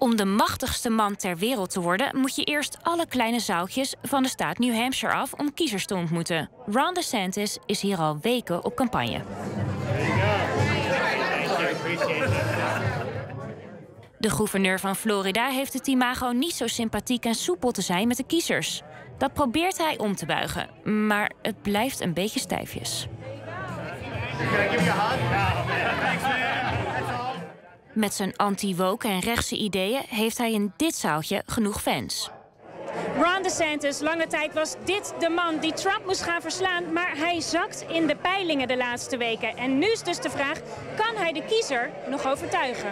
Om de machtigste man ter wereld te worden, moet je eerst alle kleine zoutjes van de staat New Hampshire af om kiezers te ontmoeten. Ron DeSantis is hier al weken op campagne. De gouverneur van Florida heeft het imago niet zo sympathiek en soepel te zijn met de kiezers. Dat probeert hij om te buigen, maar het blijft een beetje stijfjes. Met zijn anti-woke en rechtse ideeën heeft hij in dit zaaltje genoeg fans. Ron DeSantis, lange tijd was dit de man die Trump moest gaan verslaan, maar hij zakt in de peilingen de laatste weken. En nu is dus de vraag, kan hij de kiezer nog overtuigen?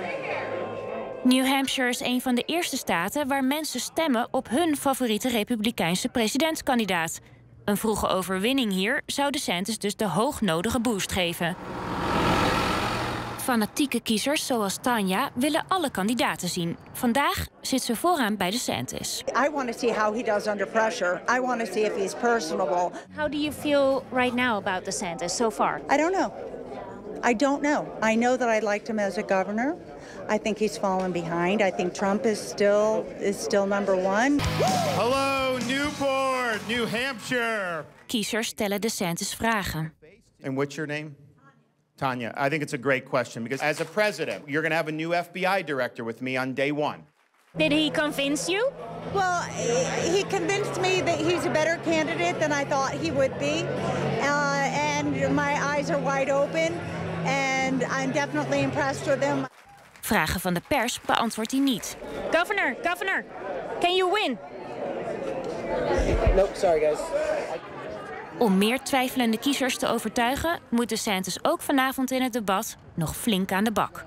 New Hampshire is een van de eerste staten waar mensen stemmen op hun favoriete republikeinse presidentskandidaat. Een vroege overwinning hier zou DeSantis dus de hoognodige boost geven. Fanatieke kiezers zoals Tanja willen alle kandidaten zien. Vandaag zit ze vooraan bij DeSantis. I want to see how he does under pressure. I want to see if he's personable. How do you feel right now about DeSantis so far? I don't know. I don't know. I know that I liked him as a governor. I think he's fallen behind. I think Trump is still is still number one. Hello, Newport, New Hampshire. Kiezers stellen DeSantis vragen. And what's your name? Tanya, I think it's a great question because as a president, you're going to have a new FBI director with me on day one. Did he convince you? Well, he convinced me that he's a better candidate than I thought he would be, uh, and my eyes are wide open, and I'm definitely impressed with him. Vragen van de pers beantwoordt hij niet. Governor, governor, can you win? Om meer twijfelende kiezers te overtuigen, moet DeSantis ook vanavond in het debat nog flink aan de bak.